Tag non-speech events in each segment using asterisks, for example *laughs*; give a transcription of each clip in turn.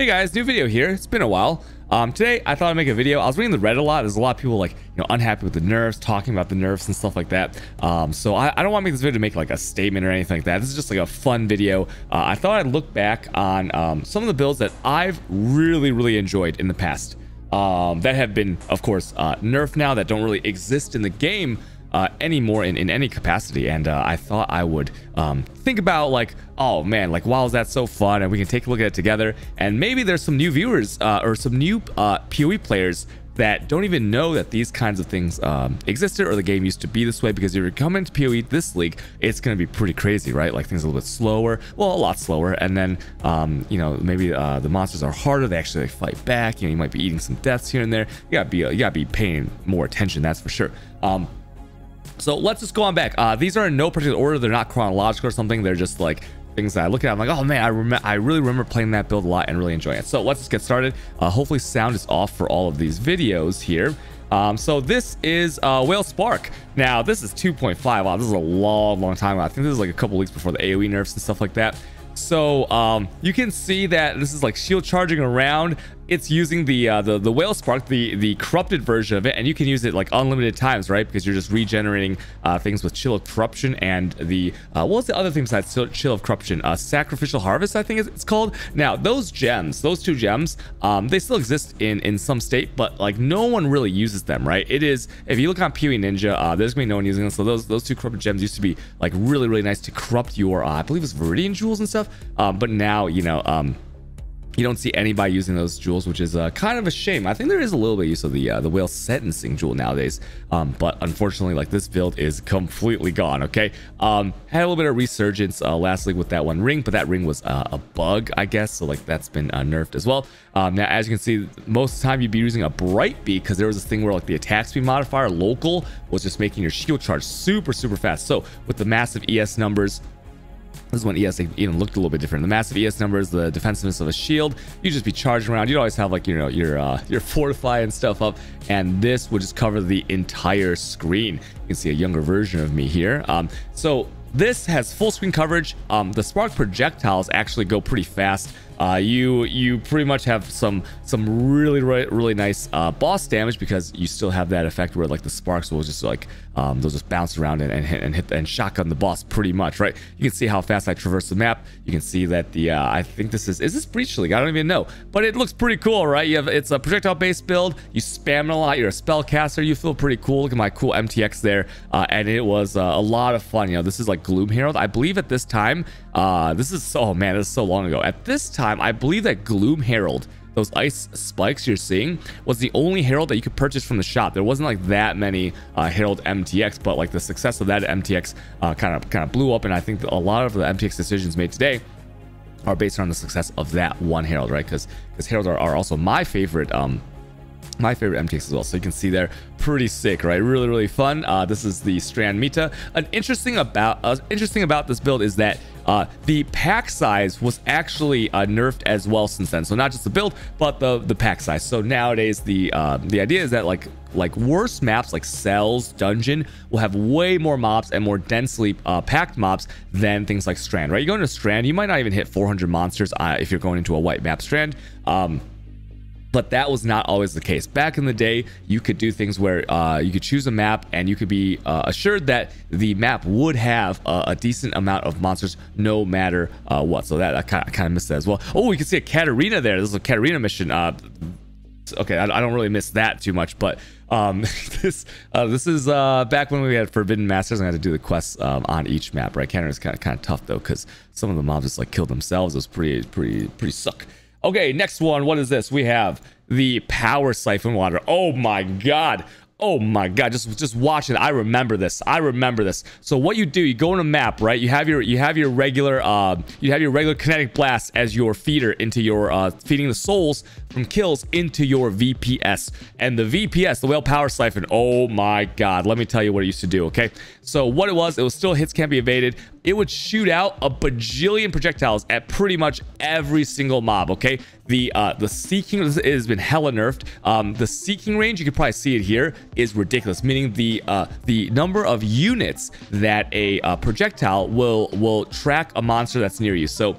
Hey guys, new video here. It's been a while. Um, today I thought I'd make a video. I was reading the Reddit a lot. There's a lot of people like, you know, unhappy with the nerfs, talking about the nerfs and stuff like that. Um, so I, I don't want to make this video to make like a statement or anything like that. This is just like a fun video. Uh, I thought I'd look back on um, some of the builds that I've really, really enjoyed in the past. Um, that have been, of course, uh, nerfed now that don't really exist in the game uh, anymore in, in any capacity. And uh, I thought I would um, think about like, oh man, like wow, is that so fun? And we can take a look at it together. And maybe there's some new viewers uh, or some new uh, PoE players that don't even know that these kinds of things um, existed or the game used to be this way because if you're coming to PoE this league, it's going to be pretty crazy, right? Like things a little bit slower, well, a lot slower. And then, um, you know, maybe uh, the monsters are harder. They actually like, fight back. You know, you might be eating some deaths here and there. You gotta be, you gotta be paying more attention. That's for sure. Um, so let's just go on back. Uh, these are in no particular order. They're not chronological or something. They're just like things that I look at. I'm like, oh man, I remember. I really remember playing that build a lot and really enjoying it. So let's just get started. Uh, hopefully, sound is off for all of these videos here. Um, so this is uh, Vaal Spark. Now this is 2.5. Wow, this is a long, long time. Ago. I think this is like a couple weeks before the AOE nerfs and stuff like that. So um, you can see that this is like shield charging around it's using the uh, the the Vaal spark, the the corrupted version of it, and you can use it like unlimited times, right? Because you're just regenerating uh, things with chill of corruption and the uh, what was the other thing besides chill of corruption? Uh, sacrificial harvest, I think it's called. Now those gems, those two gems, um, they still exist in in some state, but like no one really uses them, right? It is if you look on PoE Ninja, uh, there's gonna be no one using them. So those those two corrupted gems used to be like really really nice to corrupt your, uh, I believe it's Viridian jewels and stuff. Um, but now you know. Um, you don't see anybody using those jewels, which is uh, kind of a shame. I think there is a little bit use of the uh, the whale sentencing jewel nowadays, um, but unfortunately, like this build is completely gone. Okay, um, had a little bit of resurgence uh, last with that one ring, but that ring was uh, a bug, I guess. So like that's been uh, nerfed as well. Um, now, as you can see, most of the time you'd be using a Brightbeak because there was this thing where like the attack speed modifier local was just making your shield charge super super fast. So with the massive ES numbers this is when ES even looked a little bit different. The massive ES numbers, the defensiveness of a shield, you just be charging around. You'd always have like you know your uh, your *laughs* fortify and stuff up, and this would just cover the entire screen. You can see a younger version of me here. Um, so this has full screen coverage. Um, the spark projectiles actually go pretty fast. Uh, you you pretty much have some some really really, really nice uh, boss damage because you still have that effect where like the sparks will just like um, they'll just bounce around and, and hit and hit and shotgun the boss pretty much right. You can see how fast I traverse the map. You can see that the uh, I think this is is this breach league I don't even know, but it looks pretty cool right. You have it's a projectile based build. You spam it a lot. You're a spellcaster. You feel pretty cool. Look at my cool MTX there, uh, and it was uh, a lot of fun. You know this is like Gloom Herald. I believe at this time uh, this is oh man this is so long ago. At this time time, I believe that Gloom Herald, those ice spikes you're seeing, was the only Herald that you could purchase from the shop. There wasn't like that many uh, Herald MTX, but like the success of that MTX kind of kind of blew up, and I think a lot of the MTX decisions made today are based on the success of that one Herald, right? Because because Heralds are, are also my favorite um my favorite MTX as well. So you can see there, pretty sick, right? Really, really fun. Uh, this is the Strand meta. An interesting about uh, interesting about this build is that uh, the pack size was actually uh, nerfed as well since then. So not just the build, but the the pack size. So nowadays the uh, the idea is that like like worse maps like cells dungeon will have way more mobs and more densely uh, packed mobs than things like strand right you go into strand you might not even hit 400 monsters uh, if you're going into a white map strand um, but that was not always the case. Back in the day, you could do things where uh, you could choose a map and you could be uh, assured that the map would have a, a decent amount of monsters no matter uh, what. So that I kind of, missed that as well. Oh, we can see a Catarina there. This is a Catarina mission. Uh, okay, I, I, don't really miss that too much, but um, *laughs* this uh, this is uh, back when we had Forbidden Masters and I had to do the quests um, on each map. Right, Catarina's kind of kind of tough though because some of the mobs just like killed themselves. It was pretty pretty pretty suck. Okay, next one. What is this? We have the power siphon water. Oh my god. Oh my god, just just watch it. I remember this. I remember this. So what you do, you go on a map, right? You have your you have your regular uh you have your regular kinetic blast as your feeder into your uh feeding the souls from kills into your VPS. And the VPS, the Vaal power siphon, oh my god, let me tell you what it used to do, okay? So what it was, it was still hits can't be evaded. It would shoot out a bajillion projectiles at pretty much every single mob, okay? The uh, the seeking has been hella nerfed. Um, the seeking range, you can probably see it here, is ridiculous, meaning the uh, the number of units that a uh, projectile will will track a monster that's near you. So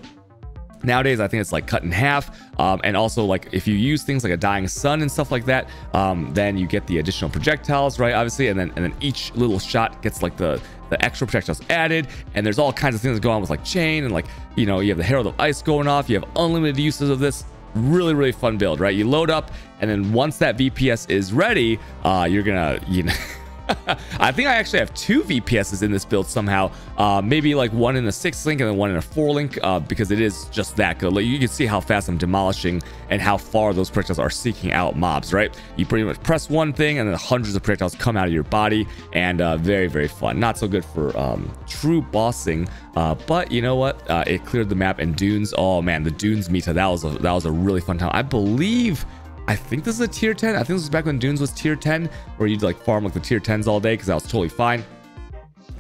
nowadays i think it's like cut in half um, and also like if you use things like a dying sun and stuff like that um, then you get the additional projectiles right obviously and then and then each little shot gets like the the extra projectiles added and there's all kinds of things going on with like chain and like you know you have the herald of ice going off you have unlimited uses of this. Really really fun build right? You load up and then once that vps is ready uh you're gonna you know *laughs* *laughs* I think I actually have two VPSs in this build somehow. Uh, maybe like one in a six link and then one in a four link uh, because it is just that good. Like you can see how fast I'm demolishing and how far those projectiles are seeking out mobs, right? You pretty much press one thing and then hundreds of projectiles come out of your body and uh, very, very fun. Not so good for um, true bossing, uh, but you know what? Uh, it cleared the map and dunes. Oh man, the dunes meta, that was a, that was a really fun time. I believe I think this is a tier 10. I think this was back when Dunes was tier 10, where you'd like farm like the tier 10s all day because that was totally fine.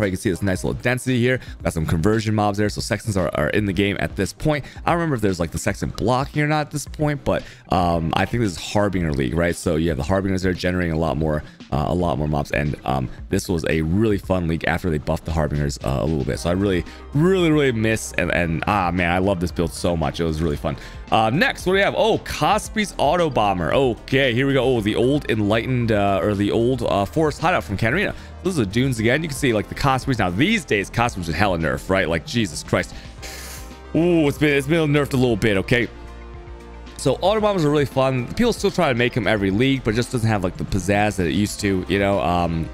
Right, you can see this nice little density here. Got some conversion mobs there, so Sextants are, are in the game at this point. I don't remember if there's like the Sextant blocking or not at this point, but um, I think this is Harbinger League, right? So you have the Harbingers there generating a lot more, uh, a lot more mobs, and um, this was a really fun league after they buffed the Harbingers uh, a little bit. So I really, really, really miss and and ah man, I love this build so much. It was really fun. Uh, next, what do we have? Oh, Cospri's Auto Bomber. Okay, here we go. Oh, the old enlightened uh, or the old uh, forest hideout from Catarina. Those are the dunes again. You can see like the Cospri's. Now these days, Cospri's are hella nerf, right? Like Jesus Christ. Ooh, it's been it's been nerfed a little bit. Okay. So auto are really fun. People still try to make them every league, but it just doesn't have like the pizzazz that it used to. You know, um,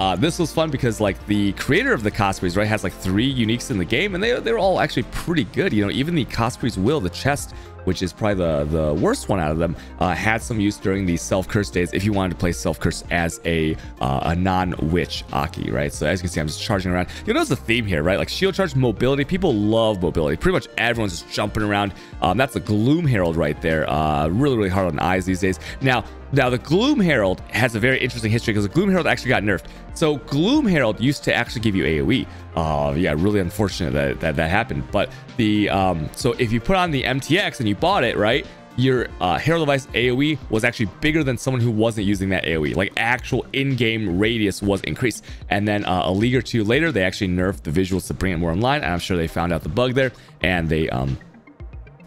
uh, this was fun because like the creator of the Cospri's, right, has like three uniques in the game, and they they're all actually pretty good. You know, even the Cospri's will, the chest which is probably the, the worst one out of them, uh, had some use during the self-curse days if you wanted to play self-curse as a uh, a non-witch Aki, right? So as you can see, I'm just charging around. You'll notice the theme here, right? Like shield charge mobility. People love mobility. Pretty much everyone's just jumping around. Um, that's the Gloom Herald right there. Uh, really, really hard on eyes these days. Now, now the Gloom Herald has a very interesting history because the Gloom Herald actually got nerfed. So Gloom Herald used to actually give you AoE. Uh, yeah, really unfortunate that, that that happened. But the um, so if you put on the MTX and you bought it, right? Your uh, Herald of Ice AoE was actually bigger than someone who wasn't using that AoE. Like actual in-game radius was increased. And then uh, a league or two later, they actually nerfed the visuals to bring it more online. And I'm sure they found out the bug there, and they um,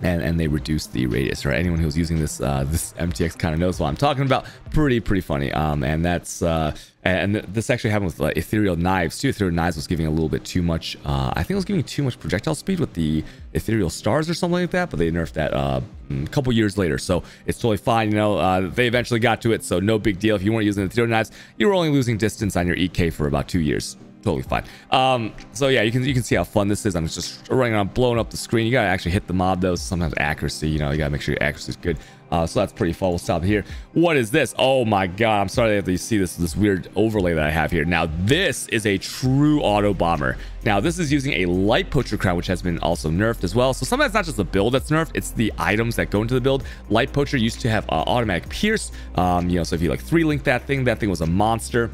and and they reduced the radius right? Anyone who's using this uh this mtx kind of knows what i'm talking about. Pretty pretty funny. Um and that's uh and this actually happened with uh, ethereal knives too. Ethereal knives was giving a little bit too much uh i think it was giving too much projectile speed with the ethereal stars or something like that but they nerfed that uh a couple years later. So it's totally fine you know uh they eventually got to it so no big deal. If you weren't using ethereal knives you were only losing distance on your ek for about two years totally fine. Um, so yeah, you can you can see how fun this is. I'm just running around, blowing up the screen. You gotta actually hit the mob though. Sometimes accuracy, you know, you gotta make sure your accuracy is good. Uh, so that's pretty fun. We'll stop here. What is this? Oh my god! I'm sorry that you see this this weird overlay that I have here. Now this is a true auto bomber. Now this is using a Lightpoacher crown, which has been also nerfed as well. So sometimes not just the build that's nerfed; it's the items that go into the build. Lightpoacher used to have uh, automatic pierce. Um, you know, so if you like three link that thing, that thing was a monster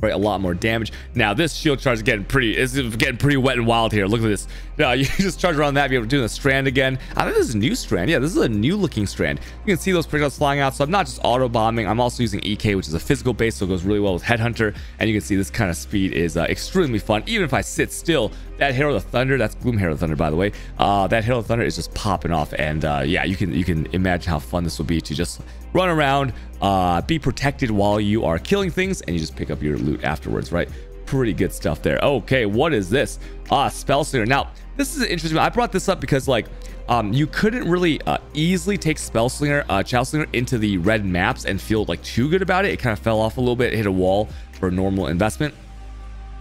right? A lot more damage. Now this shield charge is getting pretty, is getting pretty wet and wild here. Look at this. Now *laughs* you just charge around that, you're doing a strand again. I think this is a new strand. Yeah, this is a new looking strand. You can see those projectiles flying out. So I'm not just auto bombing. I'm also using EK, which is a physical base, so it goes really well with Headhunter. And you can see this kind of speed is uh, extremely fun. Even if I sit still, that Herald of Thunder, that's Gloom Herald of Thunder, by the way. Uh, that Herald of Thunder is just popping off. And uh, yeah, you can you can imagine how fun this will be to just run around, uh, be protected while you are killing things, and you just pick up your loot afterwards, right? Pretty good stuff there. Okay, what is this? Ah, Spell Slinger. Now, this is interesting. I brought this up because, like, um, you couldn't really uh, easily take Spell Slinger, uh, Chow Slinger into the red maps and feel like too good about it. It kind of fell off a little bit, hit a wall for normal investment.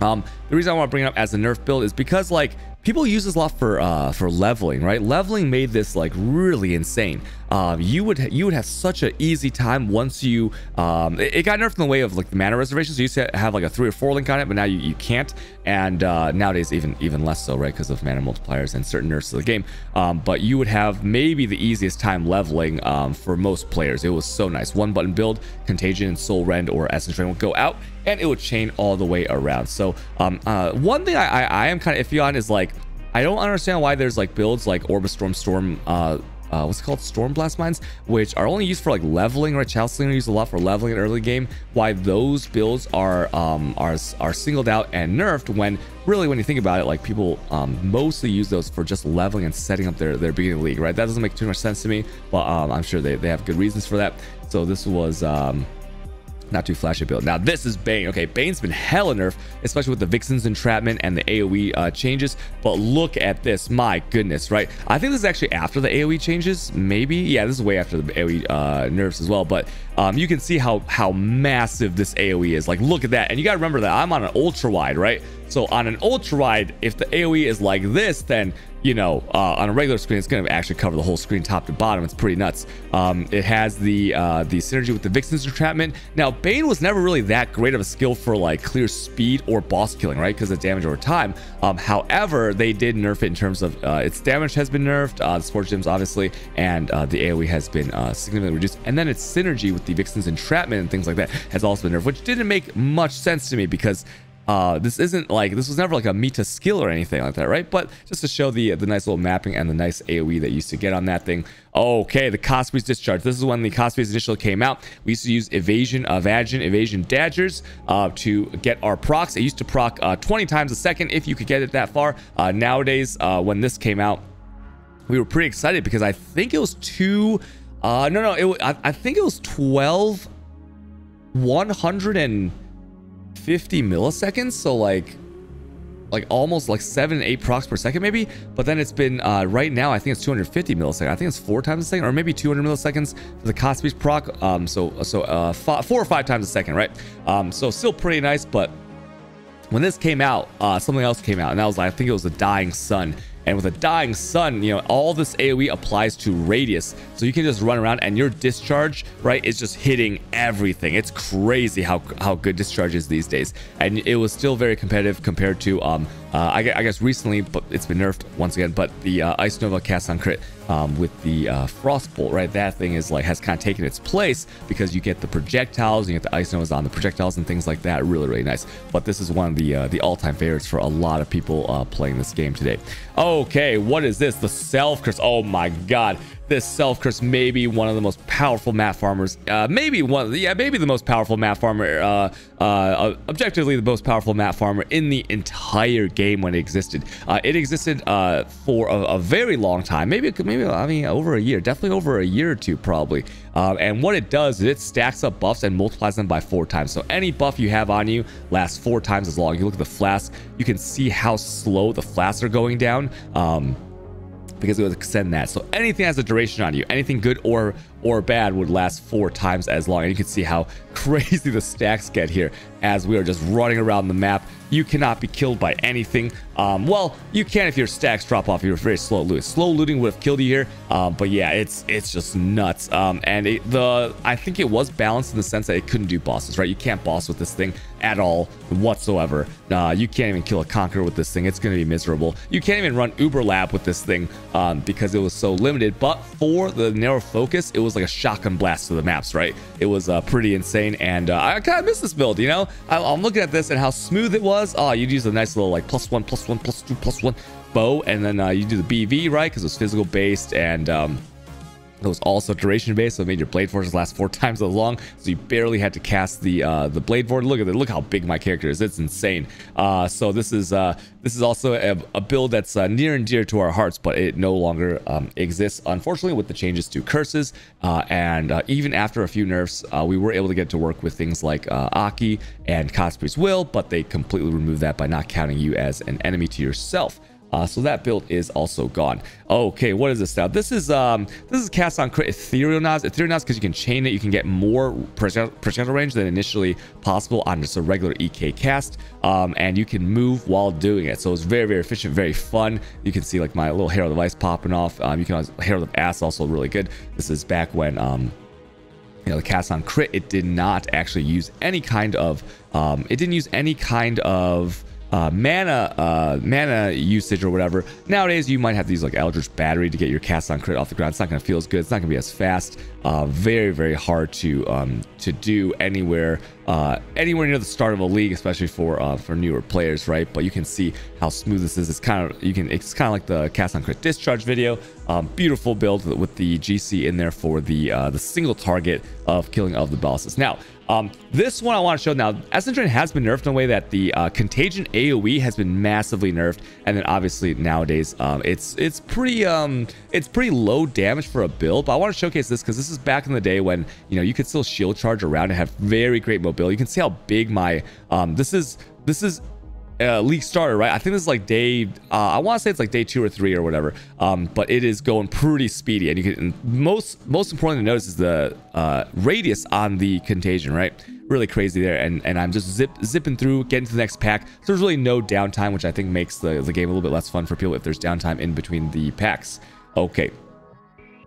Um, the reason I want to bring it up as a nerf build is because like people use this a lot for uh, for leveling, right? Leveling made this like really insane. Um, you would you would have such an easy time once you um, it, it, got nerfed in the way of like the mana reservations. You used to have like a three or four link on it, but now you, you can't. And uh, nowadays even even less so, right? Because of mana multipliers and certain nerfs of the game. Um, but you would have maybe the easiest time leveling um, for most players. It was so nice. One button build, Contagion, and Soul Rend, or Essence Drain would go out, and it would chain all the way around. So um, uh, one thing I, I, I am kind of iffy on is like I don't understand why there's like builds like Orbistorm Storm uh, uh, what's called? Storm blast mines which are only used for like leveling right? Chalice Slinger used a lot for leveling in early game. Why those builds are um are are singled out and nerfed when really when you think about it like people um mostly use those for just leveling and setting up their their beginning league right? That doesn't make too much sense to me but um i'm sure they, they have good reasons for that. So this was um not too flashy build. Now this is Bane. Okay, Bane's been hella nerf, especially with the Vixen's entrapment and the AoE uh, changes. But look at this, my goodness, right? I think this is actually after the AoE changes, maybe. Yeah, this is way after the AoE uh, nerfs as well. But um, you can see how how massive this AoE is. Like, look at that. And you gotta remember that I'm on an ultra wide, right? So on an ultra wide, if the AoE is like this, then you know, uh, on a regular screen, it's going to actually cover the whole screen top to bottom. It's pretty nuts. Um, it has the uh, the synergy with the Vixen's entrapment. Now, Bane was never really that great of a skill for like clear speed or boss killing, right? Because of damage over time. Um, however, they did nerf it in terms of uh, its damage has been nerfed, uh, the support gems obviously, and uh, the AOE has been uh, significantly reduced. And then its synergy with the Vixen's entrapment and things like that has also been nerfed, which didn't make much sense to me because uh, this isn't like this was never like a meta skill or anything like that, right? But just to show the the nice little mapping and the nice AOE that you used to get on that thing. Okay, the Cospri's discharge. This is when the Cospri's initially came out. We used to use evasion, evasion, evasion dagers uh, to get our procs. It used to proc uh, 20 times a second if you could get it that far. Uh, nowadays, uh, when this came out, we were pretty excited because I think it was two. Uh, no, no, it. I, I think it was 12. 100 and 50 milliseconds so like like almost like seven eight procs per second maybe? But then it's been uh right now i think it's 250 milliseconds. I think it's four times a second or maybe 200 milliseconds for the Cospri's proc. Um so so uh four or five times a second right? Um so still pretty nice but when this came out uh something else came out and that was like i think it was the dying sun and with a dying sun, you know, all this AoE applies to radius. So you can just run around and your discharge, right, is just hitting everything. It's crazy how, how good discharge is these days. And it was still very competitive compared to, um, uh, I, I, guess recently, but it's been nerfed once again, but the uh, Ice Nova cast on crit um, with the uh, Frost Bolt, right? That thing is like, has kind of taken its place because you get the projectiles, you get the Ice Novas on the projectiles and things like that. Really, really nice. But this is one of the, uh, the all-time favorites for a lot of people uh, playing this game today. Okay, what is this? The Self Curse. Oh my god this self curse may be one of the most powerful map farmers uh, maybe one yeah maybe the most powerful map farmer uh, uh, objectively the most powerful map farmer in the entire game when it existed. Uh, it existed uh, for a, a, very long time maybe maybe i mean over a year definitely over a year or two probably. Um, and what it does is it stacks up buffs and multiplies them by four times. So any buff you have on you lasts four times as long. You look at the flask you can see how slow the flasks are going down. Um, because it would extend that. So anything has a duration on you, anything good or or bad would last four times as long. And you can see how crazy the stacks get here as we are just running around the map. You cannot be killed by anything. Um, well, you can if your stacks drop off. You're very slow looting. Slow looting would have killed you here. Um, but yeah, it's it's just nuts. Um, and it, the I think it was balanced in the sense that it couldn't do bosses, right? You can't boss with this thing at all whatsoever. Uh, you can't even kill a conqueror with this thing. It's going to be miserable. You can't even run Uber Lab with this thing um, because it was so limited. But for the narrow focus, it was like a shotgun blast to the maps, right? It was uh, pretty insane. And uh, I kind of miss this build, you know? I, am looking at this and how smooth it was. Oh, you'd use a nice little like plus one, plus one, plus two, plus one bow. And then uh, you do the BV, right? Because it was physical based and... Um, it was also duration based, so it made your blade forces last four *laughs* times as long. So you barely had to cast the uh, the blade force. Look at it. Look how big my character is. It's insane. Uh, so this is uh, this is also a, a build that's uh, near and dear to our hearts, but it no longer um, exists, unfortunately, with the changes to curses. Uh, and uh, even after a few nerfs, we were able to get to work with things like Aki and Cospri's Will, but they completely removed that by not counting you as an enemy to yourself. Uh, so that build is also gone. Okay, what is this now? This is um this is cast on crit ethereal knives. Ethereal knives because you can chain it, you can get more projectile range than initially possible on just a regular EK cast. Um, and you can move while doing it. So it's very, very efficient, very fun. You can see like my little Herald of the Ice popping off. Um, you can also, Herald of the Ash also really good. This is back when um you know the cast on crit it did not actually use any kind of um it didn't use any kind of uh, mana uh, mana usage or whatever. Nowadays, you might have to use like Eldritch Battery to get your cast on crit off the ground. It's not going to feel as good. It's not going to be as fast. Uh, very very hard to um, to do anywhere uh, anywhere near the start of a league, especially for uh, for newer players, right? But you can see how smooth this is. It's kind of you can it's kind of like the cast on crit discharge video. Um, beautiful build with the GC in there for the uh, the single target of killing of the bosses. Now, um, this one I want to show now. Essence Drain has been nerfed in a way that the uh, Contagion AOE has been massively nerfed, and then obviously nowadays um, it's it's pretty um it's pretty low damage for a build. But I want to showcase this because this is back in the day when you know you could still shield charge around and have very great mobility. You can see how big my um this is this is uh, league starter, right? I think this is like day, uh, I want to say it's like day two or three or whatever. Um, but it is going pretty speedy, and you can and most most importantly to notice is the uh, radius on the contagion, right? Really crazy there, and and I'm just zip zipping through, getting to the next pack. So there's really no downtime, which I think makes the the game a little bit less fun for people if there's downtime in between the packs. Okay,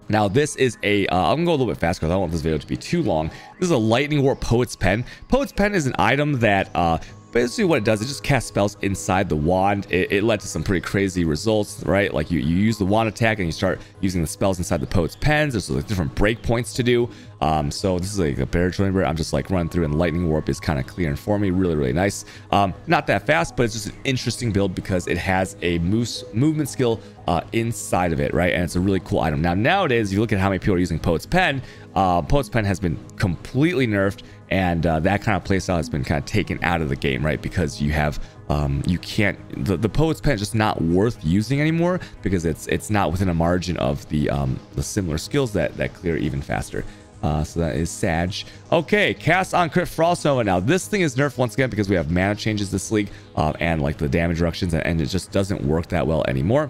now this is a, uh, I'm gonna go a little bit fast because I don't want this video to be too long. This is a Lightning Warp Poet's Pen. Poet's Pen is an item that uh, basically what it does, it just casts spells inside the wand. It, it led to some pretty crazy results, right? Like you, you use the wand attack and you start using the spells inside the poet's pens. There's like different breakpoints to do. Um, so this is like a bear chamber. I'm just like running through and lightning warp is kind of clearing for me. Really, really nice. Um, not that fast, but it's just an interesting build because it has a moose movement skill uh, inside of it, right? And it's a really cool item. Now, nowadays, if you look at how many people are using Poet's Pen, uh, Poet's Pen has been completely nerfed and uh, that kind of playstyle has been kind of taken out of the game right because you have um, you can't the, the poet's pen is just not worth using anymore because it's it's not within a margin of the um, the similar skills that that clear even faster uh, so that is Sag. Okay, cast on crit Frost Nova. Now, this thing is nerfed once again because we have mana changes this league uh, and like the damage reductions, and it just doesn't work that well anymore.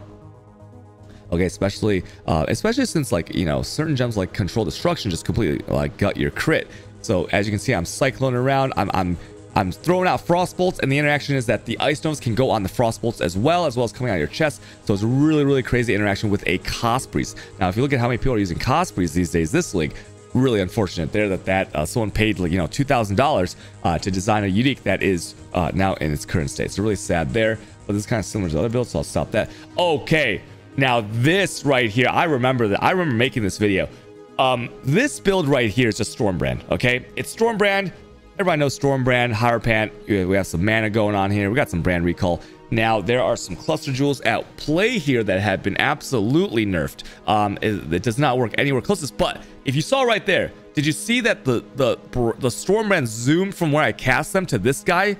Okay, especially uh, especially since like you know certain gems like Controlled Destruction just completely like gut your crit. So as you can see, I'm cycling around. I'm, I'm, I'm throwing out frost bolts, and the interaction is that the ice stones can go on the frost bolts as well, as well as coming out of your chest. So it's really, really crazy interaction with a Cospri's. Now, if you look at how many people are using Cospri's these days, this league, really unfortunate there that that uh, someone paid like you know two thousand uh, dollars to design a unique that is uh, now in its current state. So really sad there, but this is kind of similar to other builds, so I'll stop that. Okay, now this right here, I remember that. I remember making this video. Um, this build right here is just Stormbrand, okay? It's Stormbrand. Everybody knows Stormbrand, Hierophant. We have some mana going on here. We got some brand recall. Now, there are some cluster jewels at play here that have been absolutely nerfed. Um, it, it does not work anywhere closest, but if you saw right there, did you see that the, the, the Stormbrand zoomed from where I cast them to this guy?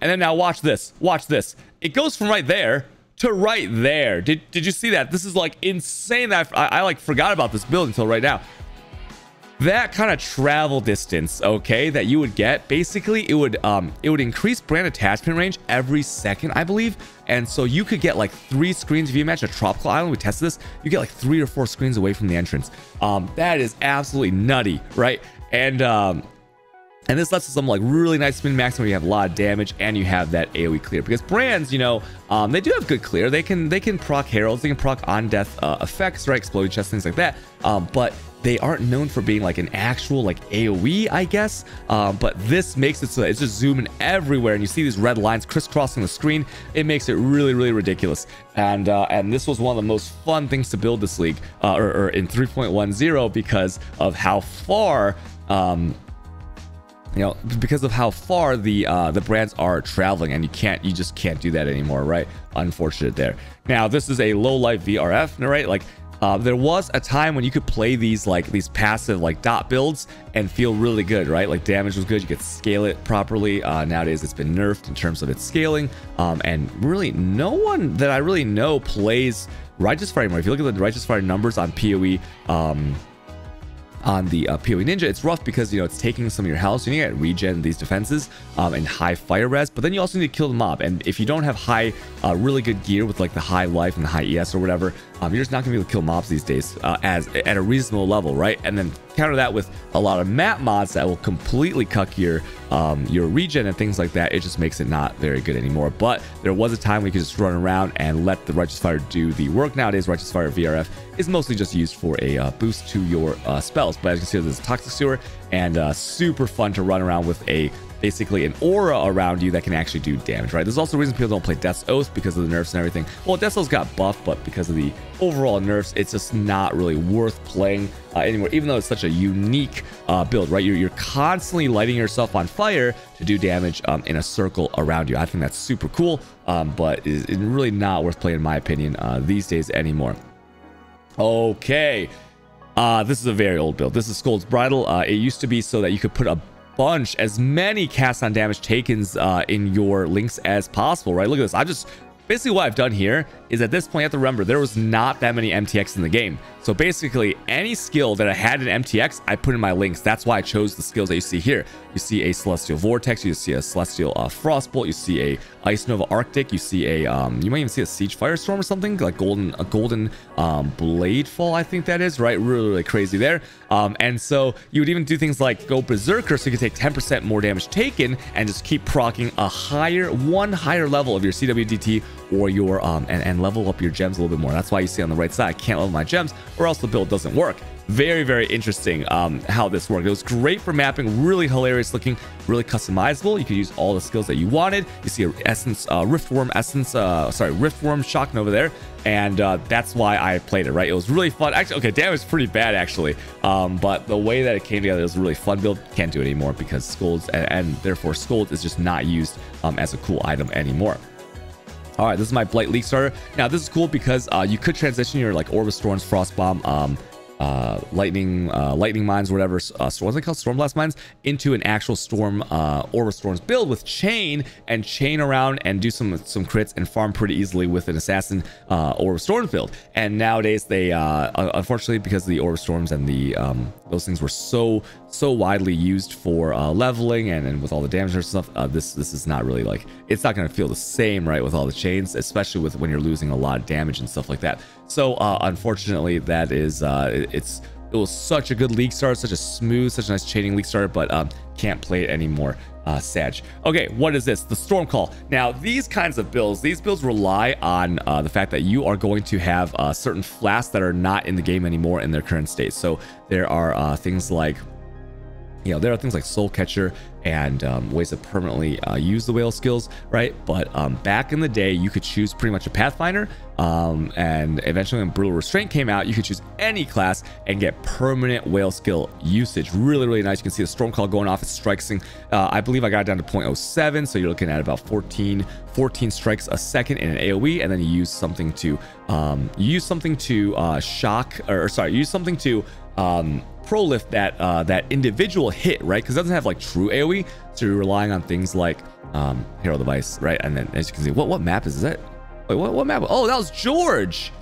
And then now watch this. Watch this. It goes from right there to right there. Did, did you see that? This is like insane. I, I, I like forgot about this build until right now. That kind of travel distance, okay, that you would get, basically it would um it would increase brand attachment range every second, I believe. And so you could get like three screens. If you imagine a tropical island, we tested this, you get like three or four screens away from the entrance. Um, that is absolutely nutty, right? And um, and this lets us some like really nice spin max where you have a lot of damage and you have that AoE clear. Because brands, you know, um, they do have good clear. They can they can proc heralds, they can proc on death uh, effects, right? Exploding chests, things like that. Um, but they aren't known for being like an actual like AoE, I guess. Um, but this makes it so it's just zooming everywhere, and you see these red lines crisscrossing the screen. It makes it really, really ridiculous. And uh, and this was one of the most fun things to build this league, uh, or, or in 3.10 because of how far um, you know because of how far the uh the brands are traveling and you can't you just can't do that anymore right? Unfortunate there. Now this is a low light vrf right? Like uh, there was a time when you could play these like these passive like dot builds and feel really good right? Like damage was good you could scale it properly. Uh, nowadays it's been nerfed in terms of its scaling. Um, and really no one that i really know plays righteous fire anymore if you look at the righteous fire numbers on poe um, on the uh, PoE Ninja, it's rough because, you know, it's taking some of your health. So you need to get regen these defenses um, and high fire res, but then you also need to kill the mob. And if you don't have high, uh, really good gear with like the high life and the high ES or whatever, um, you're just not gonna be able to kill mobs these days uh, as at a reasonable level, right? And then counter that with a lot of map mods that will completely cuck your um, your regen and things like that. It just makes it not very good anymore. But there was a time we could just run around and let the Righteous Fire do the work. Nowadays, Righteous Fire VRF is mostly just used for a uh, boost to your uh, spells. But as you can see, there's a Toxic Sewer and uh, super fun to run around with a basically an aura around you that can actually do damage, right? There's also a reason people don't play Death's Oath because of the nerfs and everything. Well, Death's Oath got buffed, but because of the overall nerfs, it's just not really worth playing uh, anymore, even though it's such a unique uh, build, right? You're, you're constantly lighting yourself on fire to do damage um, in a circle around you. I think that's super cool, um, but is really not worth playing, in my opinion, uh, these days anymore. Okay. Uh, this is a very old build. This is Scold's Bridle. Uh, it used to be so that you could put a bunch, as many cast on damage takens uh, in your links as possible, right? Look at this. I just basically what I've done here is at this point you have to remember there was not that many MTX in the game. So basically any skill that I had in MTX, I put in my links. That's why I chose the skills that you see here. You see a Celestial Vortex, you see a Celestial uh, Frostbolt, you see a Ice Nova Arctic, you see a, um, you might even see a Siege Firestorm or something, like golden, a golden um, Blade Fall, I think that is, right? Really, really crazy there. Um, and so you would even do things like go Berserker so you can take 10% more damage taken and just keep procking a higher, one higher level of your CWDT or your, um, and, and level up your gems a little bit more. That's why you see on the right side, I can't level my gems or else the build doesn't work. Very, very interesting um, how this worked. It was great for mapping, really hilarious looking, really customizable. You could use all the skills that you wanted. You see a essence, uh, Riftworm essence, uh, sorry, Riftworm Shock over there. And uh, that's why I played it, right? It was really fun. Actually, okay, damage was pretty bad, actually. Um, but the way that it came together was really fun build. Can't do it anymore because Scolds, and, and therefore Scold is just not used um, as a cool item anymore. All right, this is my Blight League Starter. Now, this is cool because uh, you could transition your like Orb of Storms, Frost Bomb, um, uh, lightning uh, lightning mines, whatever, uh, what's it called, storm blast mines, into an actual storm uh, Orb of Storms build with chain and chain around and do some some crits and farm pretty easily with an assassin uh, Orb of Storms build. And nowadays they, uh, unfortunately, because the Orb of Storms and the um, those things were so so widely used for uh, leveling and, and with all the damage and stuff, uh, this this is not really like it's not going to feel the same, right, with all the chains, especially with when you're losing a lot of damage and stuff like that. So uh, unfortunately, that is uh, it's it was such a good league start, such a smooth, such a nice chaining league start, but um, can't play it anymore. Uh, Sag. Okay, what is this? The Storm Call. Now, these kinds of builds, these builds rely on uh, the fact that you are going to have uh, certain flasks that are not in the game anymore in their current state. So there are uh, things like you know, there are things like Soul Catcher and um, ways to permanently uh, use the Vaal skills, right? But um, back in the day, you could choose pretty much a Pathfinder. Um, and eventually, when Brutal Restraint came out, you could choose any class and get permanent Vaal skill usage. Really, really nice. You can see the Storm Call going off. It strikes. Uh, I believe I got down to 0.07. So you're looking at about 14, 14 strikes a second in an AoE. And then you use something to um, use something to uh, shock, or sorry, use something to um, prolif that uh, that individual hit, right? Because it doesn't have like true AoE, so you're relying on things like um, Herald of Ice, right? And then as you can see, what what map is that? Wait, what what map? Oh, that was Gorge.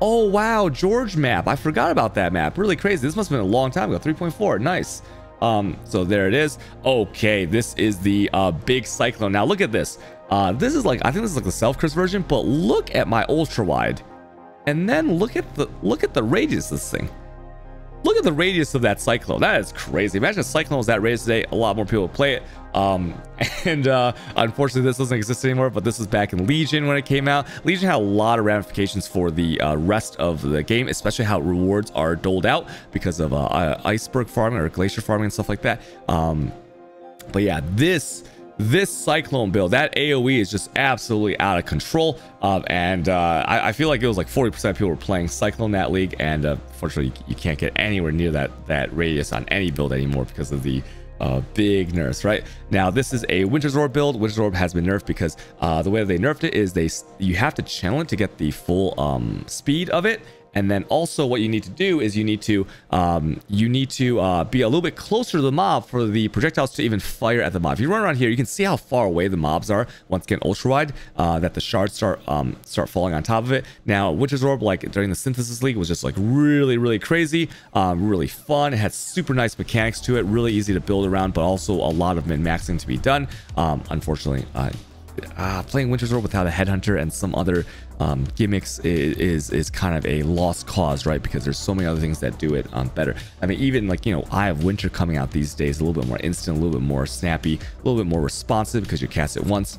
Oh wow, Gorge map. I forgot about that map. Really crazy. This must have been a long time ago. 3.4. Nice. Um, so there it is. Okay, this is the uh, big cyclone. Now look at this. Uh, this is like I think this is like the self-curse version, but look at my ultra wide, and then look at the look at the radius of this thing. Look at the radius of that Cyclone. That is crazy. Imagine a Cyclone was that radius today. A lot more people would play it. Um, *laughs* and uh, unfortunately, this doesn't exist anymore, but this was back in Legion when it came out. Legion had a lot of ramifications for the uh, rest of the game, especially how rewards are doled out because of uh, iceberg farming or glacier farming and stuff like that. Um, but yeah, this this Cyclone build, that AoE is just absolutely out of control. Um, and uh, I, I, feel like it was like 40% of people were playing Cyclone that league. And uh, fortunately, you, you, can't get anywhere near that, that radius on any build anymore because of the uh, big nerfs, right? Now, this is a Winter's Orb build. Winter's Orb has been nerfed because uh, the way they nerfed it is they you have to channel it to get the full um, speed of it and then also what you need to do is you need to um, you need to uh, be a little bit closer to the mob for the projectiles to even fire at the mob. If you run around here, you can see how far away the mobs are once again ultra wide, uh, that the shards start um, start falling on top of it. Now, Winter's Orb, like during the Synthesis League, was just like really, really crazy, um, really fun. It had super nice mechanics to it, really easy to build around, but also a lot of min-maxing to be done. Um, unfortunately, uh, uh, playing Winter's Orb without a headhunter and some other um, gimmicks is, is, is kind of a lost cause, right? Because there's so many other things that do it um, better. I mean, even like you know, Eye of Winter coming out these days, a little bit more instant, a little bit more snappy, a little bit more responsive because you cast it once.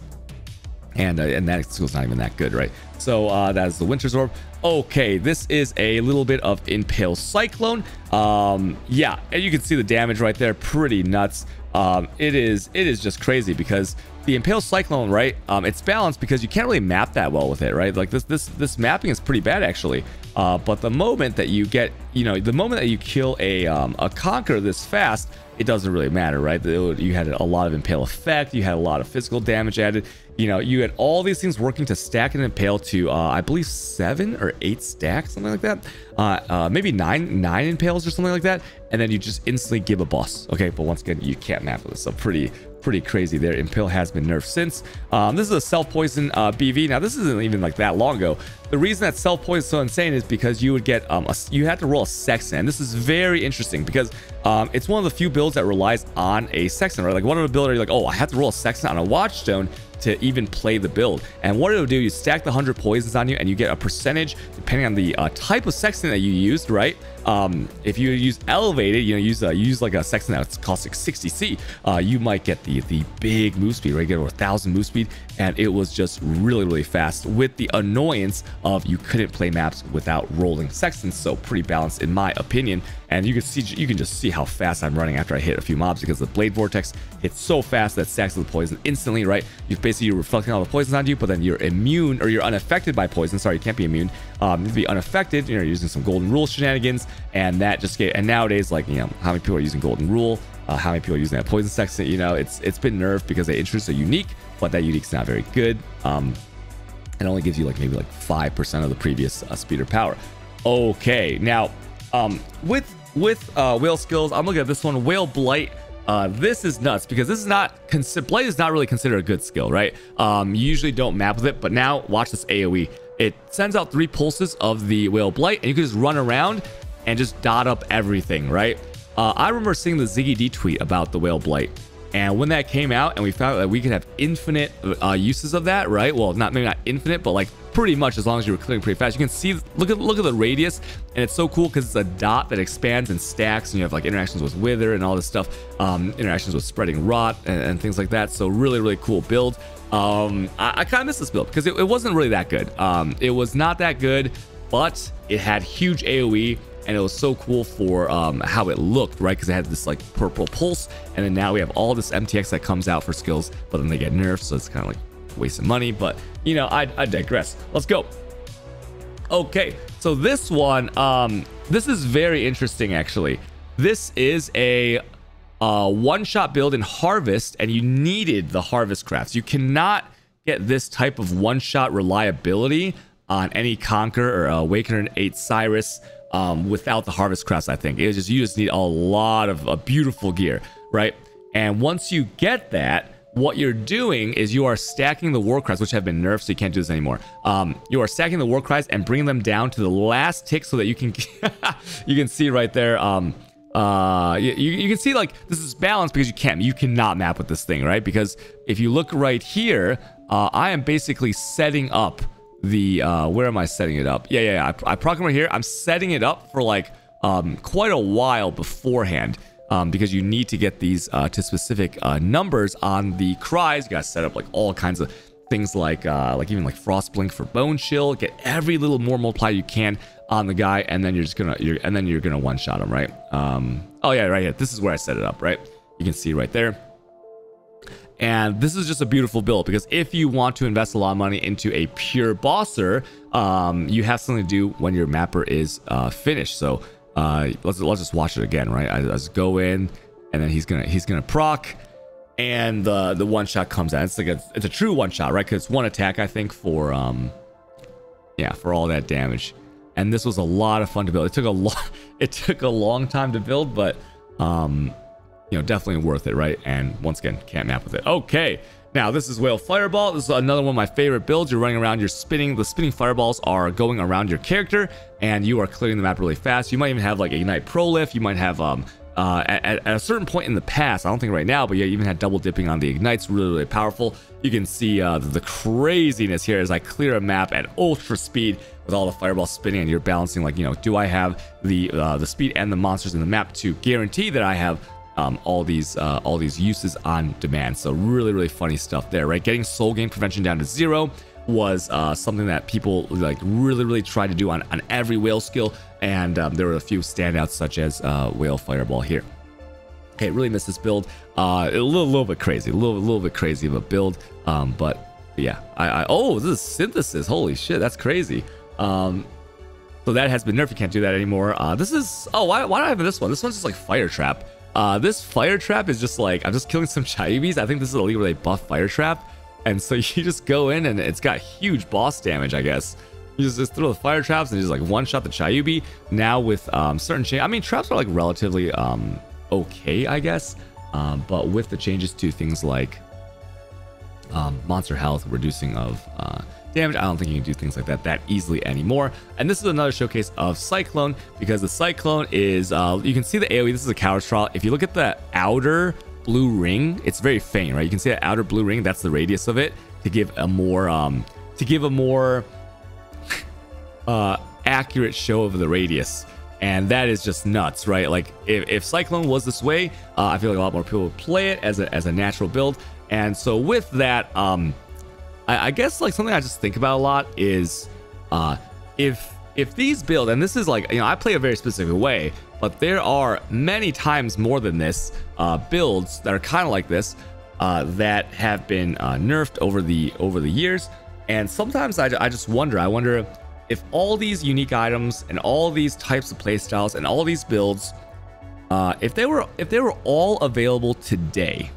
and uh, and that skill's not even that good, right? So uh, that is the Winter's Orb. Okay, this is a little bit of Impale Cyclone. Um, yeah, and you can see the damage right there, pretty nuts. Um, it is it is just crazy because the Impale Cyclone, right? Um, it's balanced because you can't really map that well with it, right? Like this this this mapping is pretty bad actually. Uh, but the moment that you get, you know, the moment that you kill a um, a conquer this fast, it doesn't really matter, right? You had a lot of impale effect, you had a lot of physical damage added. You know, you had all these things working to stack an impale to, uh, I believe, seven or eight stacks, something like that. Uh, uh, maybe nine, nine impales or something like that. And then you just instantly give a boss. Okay, but once again, you can't map this. So pretty, pretty crazy there. Impale has been nerfed since. Um, this is a self-poison uh, BV. Now, this isn't even like that long ago. The reason that self-poison is so insane is because you would get, um, a, you had to roll a Sextant. And this is very interesting because um, it's one of the few builds that relies on a Sextant, right? Like one of the builds you're like, oh, I have to roll a Sextant on a Watchstone to even play the build. And what it'll do, you stack the 100 poisons on you and you get a percentage depending on the uh, type of sextant that you used, right? Um, if you use elevated, you know, use uh, use like a sextant that's costing 60c, uh, you might get the the big move speed, right? You get over a thousand move speed, and it was just really really fast with the annoyance of you couldn't play maps without rolling sextants. So pretty balanced in my opinion. And you can see you can just see how fast I'm running after I hit a few mobs because the blade vortex hits so fast that stacks the poison instantly, right? You've basically you're reflecting all the poisons on you, but then you're immune or you're unaffected by poison. Sorry, you can't be immune. Um, you be unaffected. You know, using some golden rule shenanigans, and that just get. And nowadays, like you know, how many people are using golden rule? Uh, how many people are using that poison sextant? You know, it's it's been nerfed because they introduced a unique, but that unique's not very good. Um, it only gives you like maybe like five percent of the previous uh, speed or power. Okay, now um, with with uh, Vaal skills. I'm looking at this one, Vaal blight. Uh, this is nuts because this is not consider blight is not really considered a good skill, right? Um, you usually don't map with it, but now watch this AOE. It sends out three pulses of the Vaal blight, and you can just run around and just dot up everything, right? Uh, I remember seeing the Ziggy D tweet about the whale blight, and when that came out, and we found that we could have infinite uh, uses of that, right? Well, not maybe not infinite, but like pretty much as long as you were clearing pretty fast. You can see, look at look at the radius, and it's so cool because it's a dot that expands and stacks, and you have like interactions with Wither and all this stuff, um, interactions with Spreading Rot and, and, things like that. So really, really cool build. Um, I, I kind of miss this build because it, it, wasn't really that good. Um, it was not that good, but it had huge AOE and it was so cool for um, how it looked, right? Because it had this like purple pulse, and then now we have all this MTX that comes out for skills, but then they get nerfed, so it's kind of like wasting money. But you know, I, I digress. Let's go. Okay, so this one, um, this is very interesting actually. This is a uh, one-shot build in Harvest, and you needed the Harvest crafts. You cannot get this type of one-shot reliability on any Conquer or Awakener 8 Sirus um, without the Harvest crafts, I think. It's just, you just need a lot of uh, beautiful gear, right? And once you get that, what you're doing is you are stacking the war cries, which have been nerfed, so you can't do this anymore. Um, you are stacking the war cries and bringing them down to the last tick so that you can *laughs* you can see right there. Um, uh, you, you can see like this is balanced because you can't you cannot map with this thing, right? Because if you look right here, uh, I am basically setting up the uh, where am I setting it up? Yeah, yeah, yeah. I, I proc right here. I'm setting it up for like um, quite a while beforehand um, because you need to get these uh, to specific uh, numbers on the cries. You gotta set up like all kinds of things like uh, like even like frost blink for bone chill. Get every little more multiplier you can on the guy, and then you're just gonna you're and then you're gonna one shot him, right? Um, oh yeah, right here. This is where I set it up, right? You can see right there. And this is just a beautiful build because if you want to invest a lot of money into a pure bosser, um, you have something to do when your mapper is uh, finished. So uh, let's let's just watch it again, right? I, let's go in, and then he's gonna he's gonna proc, and the the one shot comes out. It's like a it's a true one shot, right? Because it's one attack, I think, for um, yeah, for all that damage. And this was a lot of fun to build. It took a lot. *laughs* It took a long time to build, but um, you know, definitely worth it, right? And once again, can't map with it. Okay. Now, this is Vaal Fireball. This is another one of my favorite builds. You're running around, you're spinning. The spinning fireballs are going around your character, and you are clearing the map really fast. You might even have like Ignite Prolif. You might have, um, uh, at, at, a certain point in the past, I don't think right now, but yeah, you even had double dipping on the Ignites, really, really powerful. You can see uh, the craziness here as I clear a map at ultra speed with all the fireballs spinning, and you're balancing like, you know, do I have the uh, the speed and the monsters in the map to guarantee that I have um, all these uh, all these uses on demand. So really, really funny stuff there, right? Getting soul gain prevention down to zero was uh, something that people like really, really tried to do on, on every Vaal skill. And um, there were a few standouts such as uh, Vaal fireball here. Okay, really missed this build. Uh, a little, little bit crazy, a little, little bit crazy of a build. Um, but yeah, I, I, oh, this is synthesis. Holy shit, that's crazy. Um, so that has been nerfed. You can't do that anymore. Uh, this is, oh, why, why do I have this one? This one's just like fire trap. Uh, this fire trap is just like, I'm just killing some *laughs* Chiubis. I think this is a league where they buff fire trap. And so *laughs* you just go in and it's got huge boss damage, I guess. You just, just throw the fire traps and just like one shot the Chayubi. Now with um, certain change, I mean, traps are like relatively um, okay, I guess. Um, but with the changes to things like um, monster health, reducing of uh, damage, I don't think you can do things like that that easily anymore. And this is another showcase of Cyclone because the Cyclone is, uh, you can see the AoE, this is a coward's trial. If you look at the outer blue ring. It's very faint, right? You can see that outer blue ring. That's the radius of it to give a more um to give a more *laughs* uh accurate show of the radius. And that is just nuts, right? Like if, if Cyclone was this way, uh, I feel like a lot more people would play it as a as a natural build. And so with that, um, I, I guess like something I just think about a lot is uh, if if these build, and this is like you know I play a very specific way, but there are many times more than this uh, builds that are kind of like this uh, that have been uh, nerfed over the over the years. And sometimes I, I just wonder, I wonder if all these unique items and all these types of playstyles and all these builds, uh, if they were if they were all available today,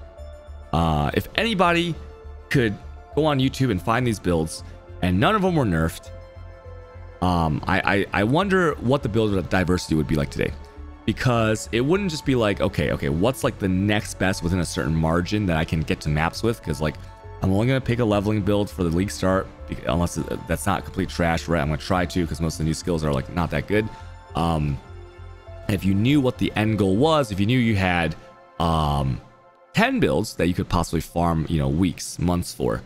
uh, if anybody could go on YouTube and find these builds and none of them were nerfed, um, I, I, I wonder what the build diversity would be like today because it wouldn't just be like, okay, okay, what's like the next best within a certain margin that I can get to maps with? Because like, I'm only gonna pick a leveling build for the league start, unless that's not complete trash, right? I'm gonna try to, because most of the new skills are like not that good. Um, if you knew what the end goal was, if you knew you had um 10 builds that you could possibly farm, you know, weeks, months for.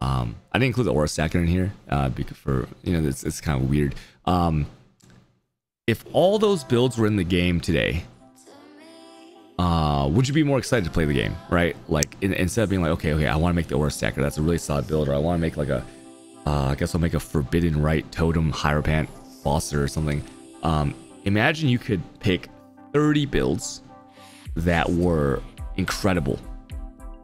Um, I didn't include the aura stacker in here, uh, because for you know, it's, it's kind of weird. Um, if all those builds were in the game today, uh, would you be more excited to play the game, right? Like in, instead of being like, okay, okay, I want to make the Aura Stacker, that's a really solid build, or I want to make like a, uh, I guess I'll make a Forbidden Rite Totem Hierophant Foster or something. Um, imagine you could pick 30 builds that were incredible,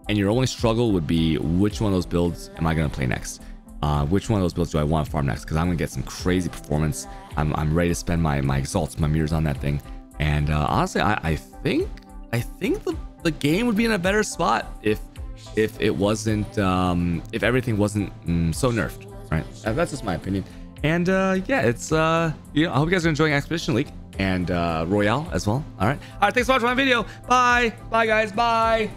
and your only struggle would be which one of those builds am I going to play next? Uh, which one of those builds do I want to farm next? Because I'm going to get some crazy performance. I'm, I'm ready to spend my, my exalts, my mirrors on that thing. And uh, honestly, I, I think I think the, the game would be in a better spot if if it wasn't um, if everything wasn't mm, so nerfed, right? That's just my opinion. And uh, yeah, it's uh, you know, I hope you guys are enjoying Expedition League and uh, Royale as well. All right, all right. Thanks for watching my video. Bye, bye, guys. Bye.